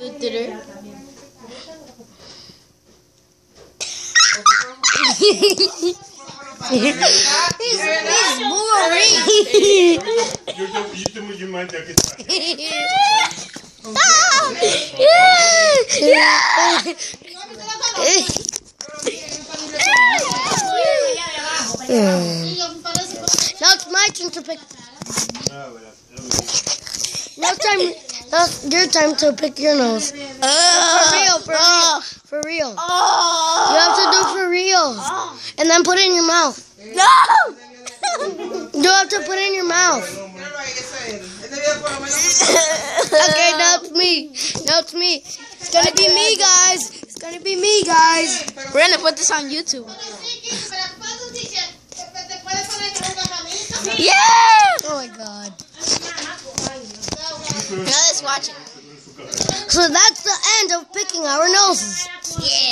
he's, he's boring. Yo, yo, yito mo yung manda kita. now it's my turn to pick. Now it's time. It's your time to pick your nose. Uh, for real, for uh. real, for real. Uh. You have to do for real, and then put it in your mouth. No! you have to put it in your mouth. Okay, now it's me. Now it's me. It's gonna be me, guys. It's gonna be me, guys. We're gonna put this on YouTube. Yeah! Now let's watch it. So that's the end of picking our noses. Yeah!